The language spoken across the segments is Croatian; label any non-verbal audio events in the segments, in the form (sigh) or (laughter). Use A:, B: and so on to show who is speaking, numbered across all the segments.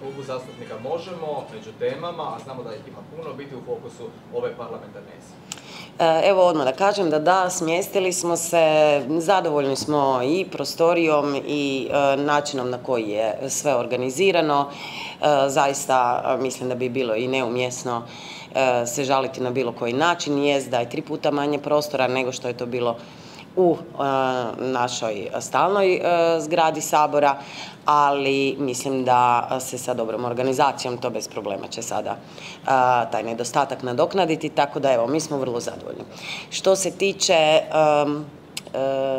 A: klubu zastupnika Možemo među temama, a znamo da ih ima puno, biti u fokusu ove parlamentarne jeseni?
B: E, Evo odmah da kažem da da, smjestili smo se, zadovoljni smo i prostorijom i e, načinom na koji je sve organizirano. E, Zaista mislim da bi bilo i neumjesno se žaliti na bilo koji način. Jest da je tri puta manje prostora nego što je to bilo u e, našoj stalnoj e, zgradi Sabora, ali mislim da se sa dobrom organizacijom to bez problema će sada e, taj nedostatak nadoknaditi, tako da evo, mi smo vrlo zadovoljni. Što se tiče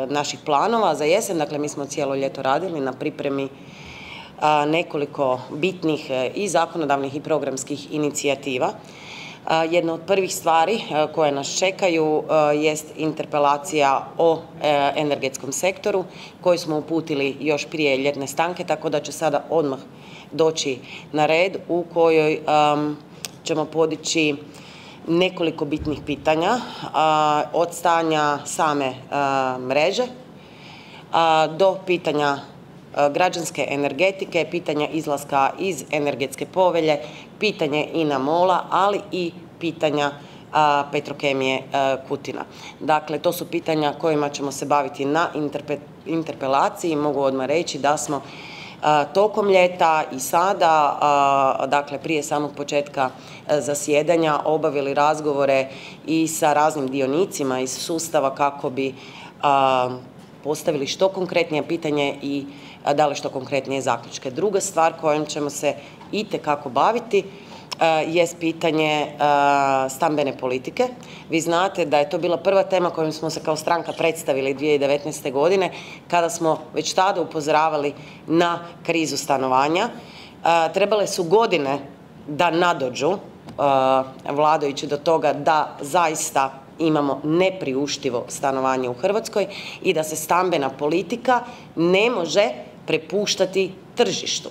B: naših planova za jesen, dakle mi smo cijelo ljeto radili na pripremi nekoliko bitnih i zakonodavnih i programskih inicijativa. A, Jedna od prvih stvari e, koje nas čekaju e, jest interpelacija o energetskom sektoru koju smo uputili još prije ljetne stanke, tako da će sada odmah doći na red u kojoj ćemo podići nekoliko bitnih pitanja od stanja same mreže do pitanja građanske energetike, pitanja izlaska iz energetske povelje, pitanje INA MOL-a, ali i pitanja Petrokemije Kutina. Dakle, to su pitanja kojima ćemo se baviti na interpe- interpelaciji. Mogu odmah reći da smo tokom ljeta i sada, dakle prije samog početka zasjedanja, obavili razgovore i sa raznim dionicima iz sustava kako bi postavili što konkretnije pitanje i dali što konkretnije zaključke. Druga stvar kojom ćemo se itekako baviti jest pitanje stambene politike. Vi znate da je to bila prva tema kojom smo se kao stranka predstavili 2019. godine kada smo već tada upozoravali na krizu stanovanja. Trebale su godine da nadođu vladajući do toga da zaista imamo nepriuštivo stanovanje u Hrvatskoj i da se stambena politika ne može prepuštati tržištu.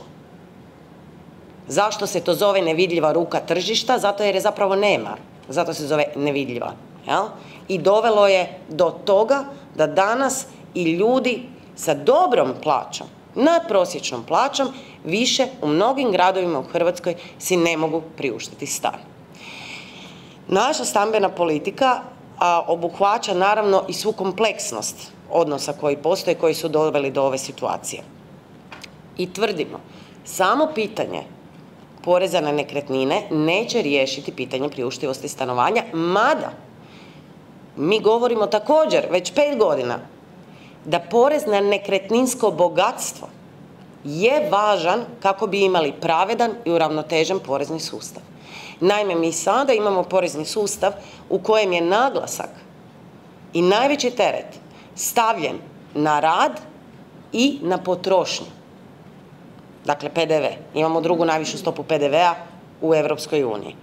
B: Zašto se to zove nevidljiva ruka tržišta? Zato jer je zapravo nema. Zato se zove nevidljiva. Jel? I dovelo je do toga da danas i ljudi sa dobrom plaćom, nadprosječnom plaćom, više u mnogim gradovima u Hrvatskoj si ne mogu priuštiti stan. Naša stambena politika a, obuhvaća naravno i svu kompleksnost odnosa koji postoje, koji su doveli do ove situacije. I tvrdimo, samo pitanje poreza na nekretnine neće riješiti pitanje priuštivosti stanovanja, mada mi govorimo također već pet godina da porez na nekretninsko bogatstvo je važan kako bi imali pravedan i uravnotežen porezni sustav. Naime, mi sada imamo porezni sustav u kojem je naglasak i najveći teret stavljen na rad i na potrošnju dakle PDV. Imamo drugu najvišu stopu PDV-a u Europskoj uniji.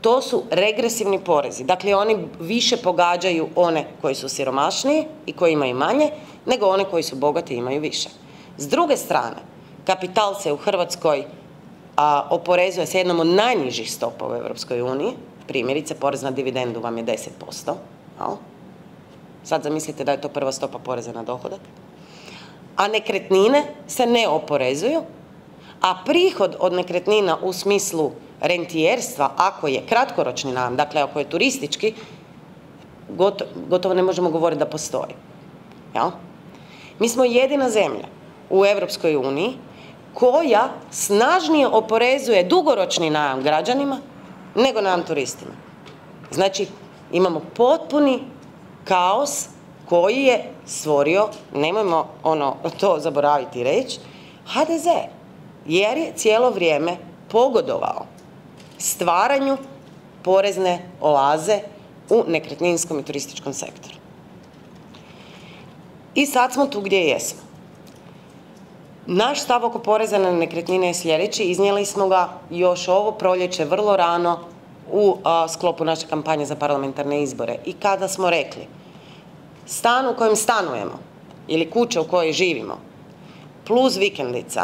B: To su regresivni porezi, dakle oni više pogađaju one koji su siromašniji i koji imaju manje, nego one koji su bogati i imaju više. S druge strane, kapital se u Hrvatskoj a, oporezuje s jednom od najnižih stopa u Europskoj uniji, primjerice porez na dividendu vam je 10%, jel? Sad zamislite da je to prva stopa poreza na dohodak. A nekretnine se ne oporezuju, a prihod od nekretnina u smislu rentijerstva, ako je kratkoročni najam, dakle ako je turistički, gotovo, ne možemo govoriti da postoji. Jel? Mi smo jedina zemlja u Europskoj uniji koja snažnije oporezuje dugoročni najam građanima nego najam turistima. Znači, imamo potpuni kaos koji je stvorio, nemojmo ono to zaboraviti reći, HDZ jer je cijelo vrijeme pogodovao stvaranju porezne oaze u nekretninskom i turističkom sektoru. I sad smo tu gdje jesmo. Naš stav oko poreza na nekretnine je sljedeći, iznijeli smo ga još ovo proljeće vrlo rano u sklopu naše kampanje za parlamentarne izbore i kada smo rekli stan u kojem stanujemo ili kuća u kojoj živimo plus vikendica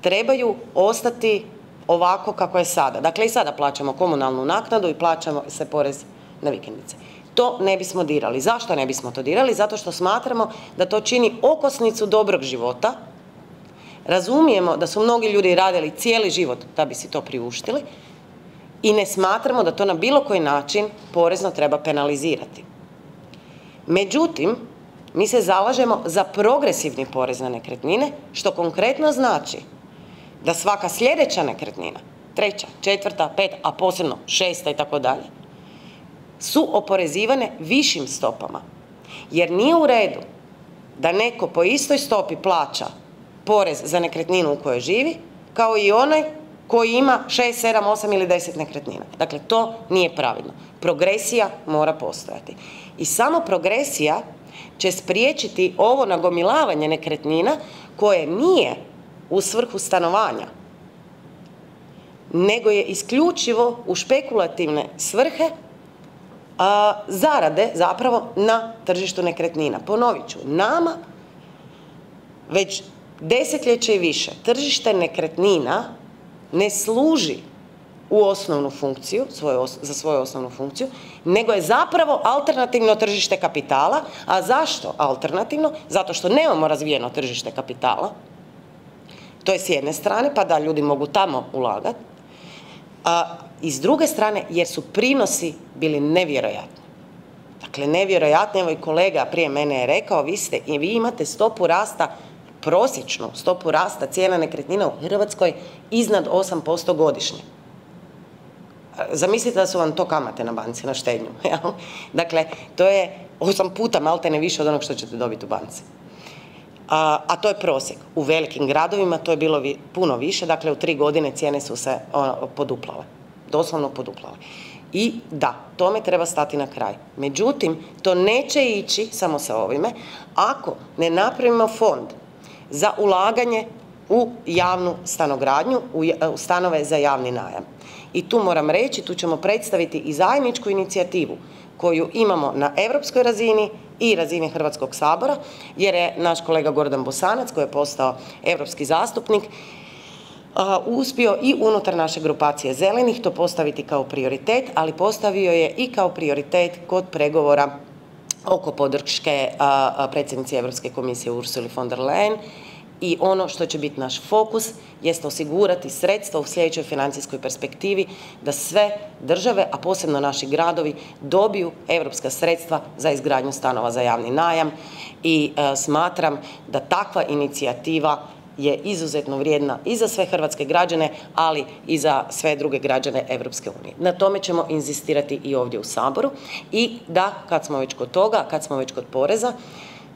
B: trebaju ostati ovako kako je sada. Dakle, i sada plaćamo komunalnu naknadu i plaćamo se porez na vikendice. To ne bismo dirali. Zašto ne bismo to dirali? Zato što smatramo da to čini okosnicu dobrog života, razumijemo da su mnogi ljudi radili cijeli život da bi si to priuštili i ne smatramo da to na bilo koji način porezno treba penalizirati. Međutim, mi se zalažemo za progresivni porez na nekretnine, što konkretno znači da svaka sljedeća nekretnina, treća, četvrta, peta, a posebno šesta i tako dalje, su oporezivane višim stopama. Jer nije u redu da neko po istoj stopi plaća porez za nekretninu u kojoj živi, kao i onaj koji ima 6, 7, 8 ili 10 nekretnina. Dakle, to nije pravilno. Progresija mora postojati. I samo progresija će spriječiti ovo nagomilavanje nekretnina koje nije u svrhu stanovanja, nego je isključivo u špekulativne svrhe a, zarade zapravo na tržištu nekretnina. Ponovit ću, nama već desetljeće i više tržište nekretnina ne služi u osnovnu funkciju, za svoju osnovnu funkciju, nego je zapravo alternativno tržište kapitala. A zašto alternativno? Zato što nemamo razvijeno tržište kapitala. To je s jedne strane, pa da ljudi mogu tamo ulagati. A i s druge strane, jer su prinosi bili nevjerojatni. Dakle, nevjerojatni, evo i kolega prije mene je rekao, vi, ste, i vi imate stopu rasta prosječnu stopu rasta cijena nekretnina u Hrvatskoj iznad 8% godišnje. Zamislite da su vam to kamate na banci, na štednju. (laughs) Dakle, to je 8 puta malte ne više od onog što ćete dobiti u banci. A, to je prosjek. U velikim gradovima to je bilo puno više, dakle u tri godine cijene su se poduplale. Doslovno poduplale. I da, tome treba stati na kraj. Međutim, to neće ići samo sa ovime ako ne napravimo fond za ulaganje u javnu stanogradnju, u stanove za javni najam. I tu moram reći, tu ćemo predstaviti i zajedničku inicijativu koju imamo na europskoj razini i razini Hrvatskog sabora, jer je naš kolega Gordan Bosanac, koji je postao europski zastupnik, uspio i unutar naše grupacije zelenih to postaviti kao prioritet, ali postavio je i kao prioritet kod pregovora oko podrške predsjednici Europske komisije Ursuli von der Leyen i ono što će biti naš fokus jest osigurati sredstva u sljedećoj financijskoj perspektivi da sve države, a posebno naši gradovi dobiju europska sredstva za izgradnju stanova za javni najam i e, smatram da takva inicijativa je izuzetno vrijedna i za sve hrvatske građane, ali i za sve druge građane Europske unije. Na tome ćemo inzistirati i ovdje u Saboru i da, kad smo već kod toga, kad smo već kod poreza,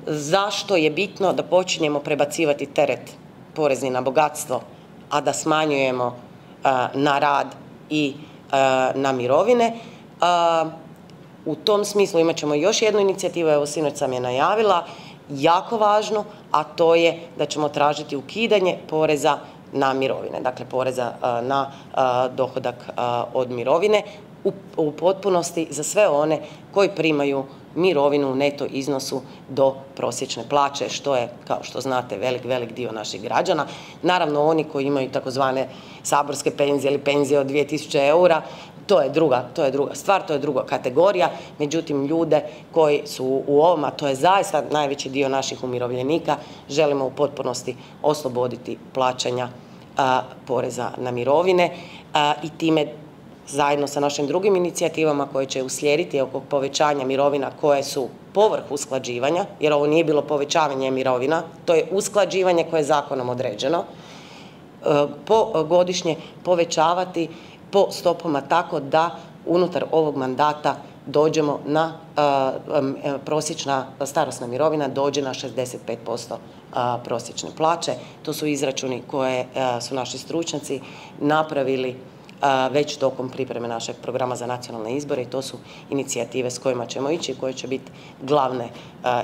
B: zašto je bitno da počinjemo prebacivati teret porezni na bogatstvo, a da smanjujemo na rad i na mirovine. U tom smislu imat ćemo još jednu inicijativu, evo sinoć sam je najavila, jako važnu, a to je da ćemo tražiti ukidanje poreza na mirovine, dakle poreza na dohodak od mirovine u potpunosti za sve one koji primaju mirovinu u neto iznosu do prosječne plaće, što je, kao što znate, velik, velik dio naših građana. Naravno, oni koji imaju takozvane saborske penzije ili penzije od 2000 eura, to je druga, to je druga stvar, to je druga kategorija. Međutim, ljude koji su u ovom, a to je zaista najveći dio naših umirovljenika, želimo u potpunosti osloboditi plaćanja poreza na mirovine i time zajedno sa našim drugim inicijativama koje će uslijediti oko povećanja mirovina koje su povrh usklađivanja, jer ovo nije bilo povećavanje mirovina, to je usklađivanje koje je zakonom određeno, e, po godišnje povećavati po stopama tako da unutar ovog mandata dođemo na e, e, prosječna starosna mirovina dođe na 65% prosječne plaće. To su izračuni koje su naši stručnjaci napravili već tokom pripreme našeg programa za nacionalne izbore i to su inicijative s kojima ćemo ići i koje će biti glavne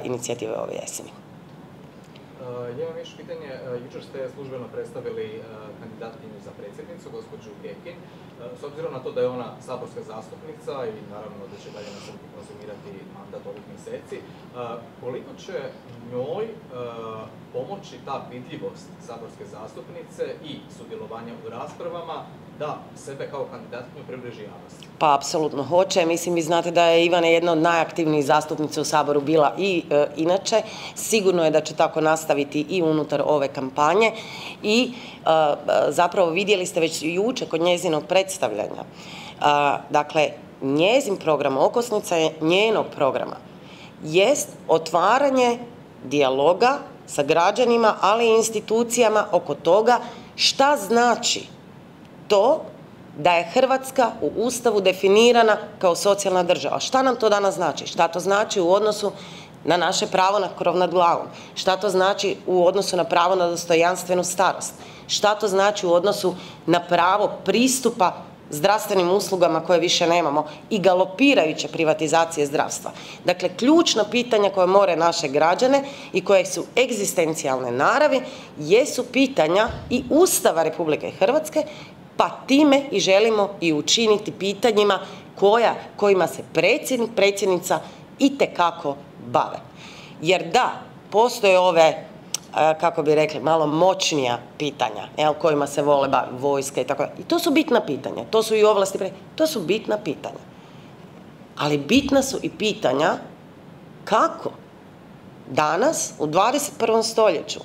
B: inicijative ove jeseni.
A: Ja imam još pitanje. Jučer ste službeno predstavili kandidatkinju za predsjednicu, gospođu Gekin. S obzirom na to da je ona saborska zastupnica i naravno da će dalje konzumirati mandat ovih mjeseci, koliko će njoj pomoći ta vidljivost saborske zastupnice i sudjelovanje u raspravama da sebe kao kandidatkinju približi javnosti?
B: Pa apsolutno hoće. Mislim, vi znate da je Ivana jedna od najaktivnijih zastupnica u Saboru bila i inače. Sigurno je da će tako nastaviti i unutar ove kampanje i e, zapravo vidjeli ste već jučer kod njezinog predstavljanja. dakle, njezin program okosnica je njenog programa jest otvaranje dijaloga sa građanima, ali i institucijama oko toga šta znači to da je Hrvatska u Ustavu definirana kao socijalna država. Šta nam to danas znači? Šta to znači u odnosu na naše pravo na krov nad glavom? Šta to znači u odnosu na pravo na dostojanstvenu starost? Šta to znači u odnosu na pravo pristupa zdravstvenim uslugama koje više nemamo i galopirajuće privatizacije zdravstva. Dakle, ključna pitanja koje more naše građane i koje su egzistencijalne naravi jesu pitanja i Ustava Republike Hrvatske pa time i želimo i učiniti pitanjima koja, kojima se predsjednik, predsjednica itekako bave. Jer da, postoje ove kako bi rekli, malo moćnija pitanja, jel, kojima se vole baviti, vojska i tako I to su bitna pitanja, to su i ovlasti, to su bitna pitanja. Ali bitna su i pitanja kako danas u 21. stoljeću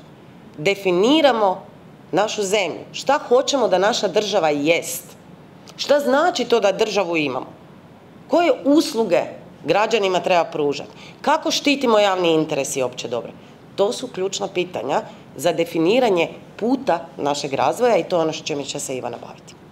B: definiramo našu zemlju, šta hoćemo da naša država jest, šta znači to da državu imamo, koje usluge građanima treba pružati, kako štitimo javni interes i opće dobro. To su ključna pitanja za definiranje puta našeg razvoja i to je ono što će se Ivana baviti.